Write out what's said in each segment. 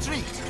retreat?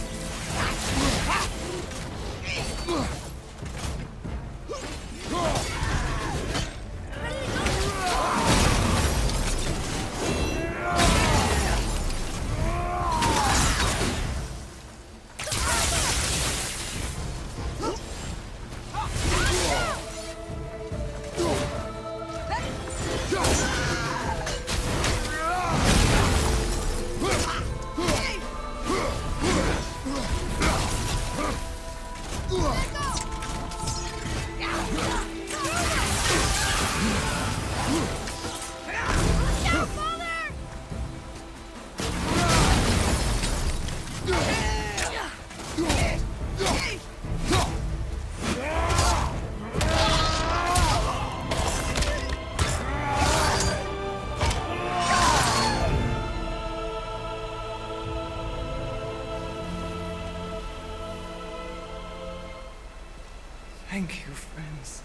Thank you, friends.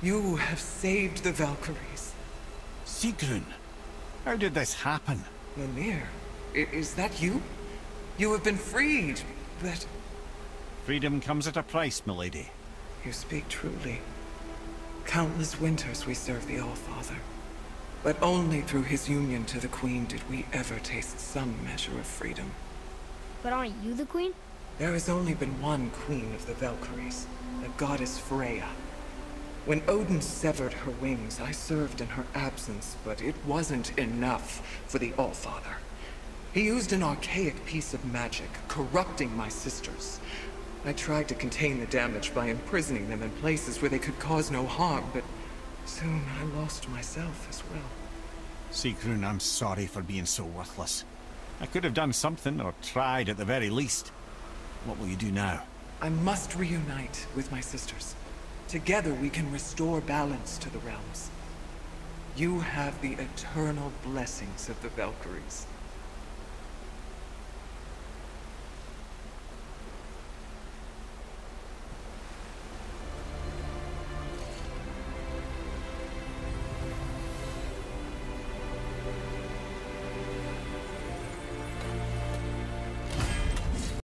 You have saved the Valkyries. Sigrun, how did this happen? Mimir, is that you? You have been freed, but Freedom comes at a price, milady. you speak truly. Countless winters we served the Allfather. But only through his union to the Queen did we ever taste some measure of freedom. But aren't you the queen? There has only been one queen of the Valkyries, the goddess Freya. When Odin severed her wings, I served in her absence, but it wasn't enough for the Allfather. He used an archaic piece of magic, corrupting my sisters. I tried to contain the damage by imprisoning them in places where they could cause no harm, but soon I lost myself as well. Sigrun, I'm sorry for being so worthless. I could have done something, or tried at the very least. What will you do now? I must reunite with my sisters. Together we can restore balance to the realms. You have the eternal blessings of the Valkyries.